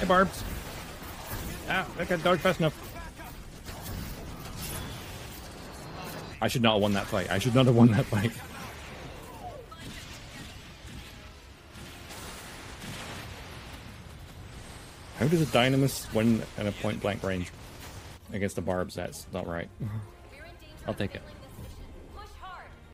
Hey, Barbs. Ah, that got dodged fast enough. I should not have won that fight. I should not have won that fight. How does a Dynames win at a point blank range against the Barbs? That's not right. I'll take it.